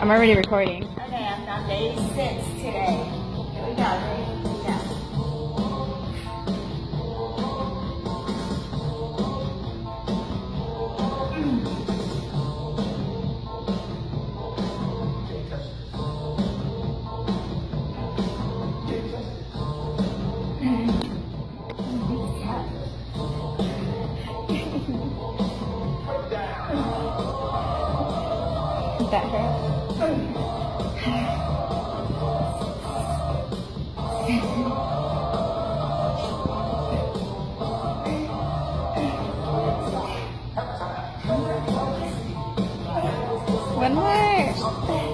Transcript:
I'm already recording. Okay, I'm on day six today. Here we go. Here we go. better. One more.